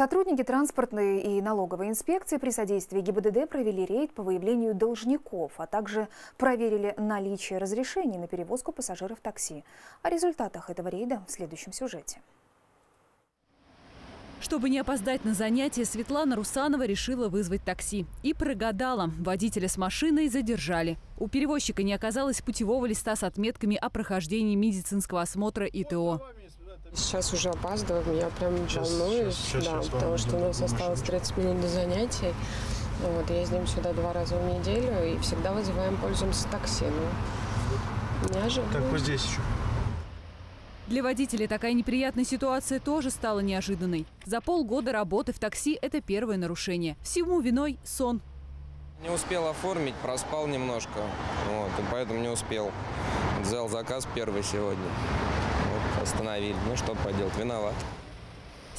Сотрудники транспортной и налоговой инспекции при содействии ГИБДД провели рейд по выявлению должников, а также проверили наличие разрешений на перевозку пассажиров такси. О результатах этого рейда в следующем сюжете. Чтобы не опоздать на занятия, Светлана Русанова решила вызвать такси. И прогадала. Водителя с машиной задержали. У перевозчика не оказалось путевого листа с отметками о прохождении медицинского осмотра и ТО. Сейчас уже опаздываем, я прям сейчас, волнуюсь, сейчас, да, сейчас потому что у нас осталось 30 минут до занятий. Вот, ездим сюда два раза в неделю и всегда вызываем, пользуемся такси. Ну, неожиданно. Так, вот здесь еще. Для водителей такая неприятная ситуация тоже стала неожиданной. За полгода работы в такси – это первое нарушение. Всему виной сон. Не успел оформить, проспал немножко, вот, и поэтому не успел. Взял заказ первый сегодня остановили. Ну, что поделать, виноват.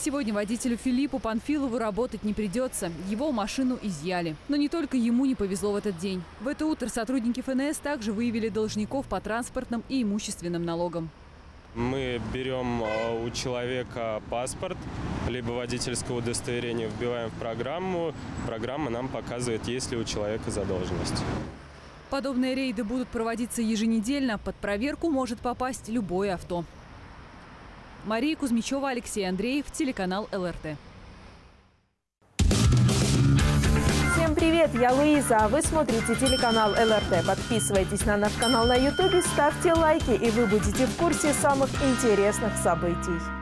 Сегодня водителю Филиппу Панфилову работать не придется. Его машину изъяли. Но не только ему не повезло в этот день. В это утро сотрудники ФНС также выявили должников по транспортным и имущественным налогам. Мы берем а, у человека паспорт, либо водительское удостоверение, вбиваем в программу. Программа нам показывает, есть ли у человека задолженность. Подобные рейды будут проводиться еженедельно. Под проверку может попасть любое авто. Мария Кузьмичева, Алексей Андреев, телеканал ЛРТ. Всем привет, я Луиза, а вы смотрите телеканал ЛРТ. Подписывайтесь на наш канал на YouTube, ставьте лайки, и вы будете в курсе самых интересных событий.